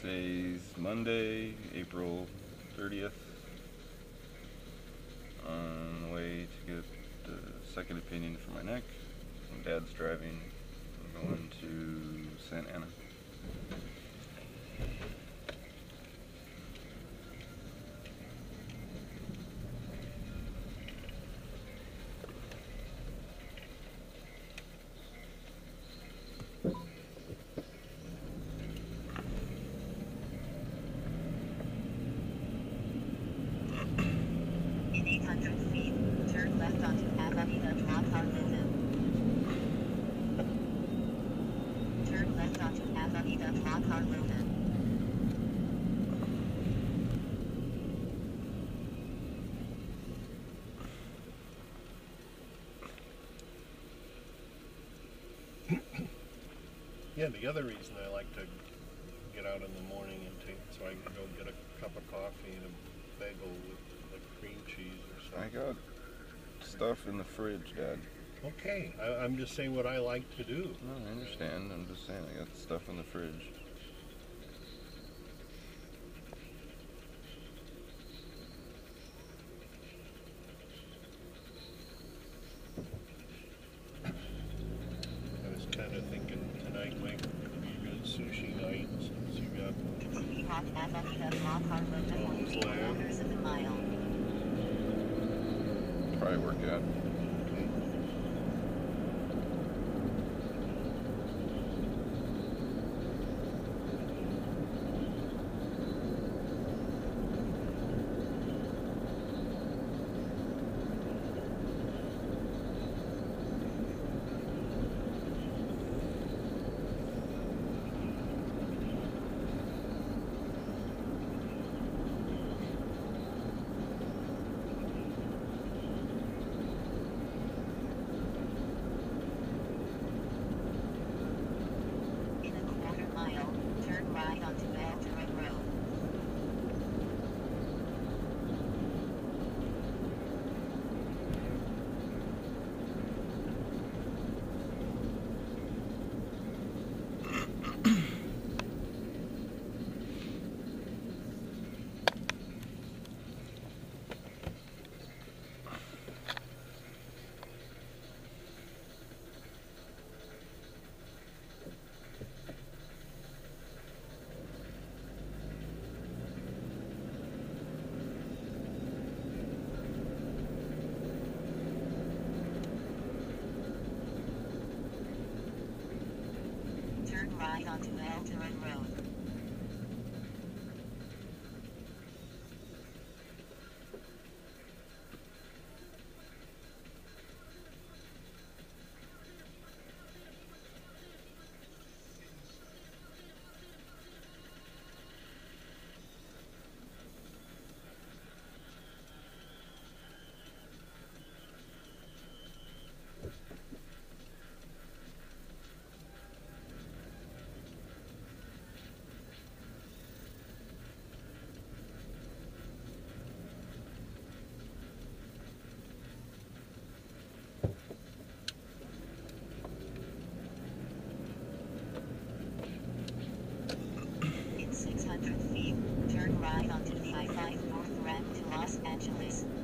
Today's Monday, April 30th. On the way to get the second opinion for my neck. My dad's driving. I'm going to Santa Ana. Yeah, the other reason I like to get out in the morning and take, so I can go get a cup of coffee and a bagel with like cream cheese or I got stuff in the fridge, Dad. Okay, I, I'm just saying what I like to do. No, I understand. I'm just saying I got stuff in the fridge. Probably work out. okay. In a quarter mile, turn right onto El Toro Road. Right onto El Toro Road. Right onto the I-5 North ramp to Los Angeles.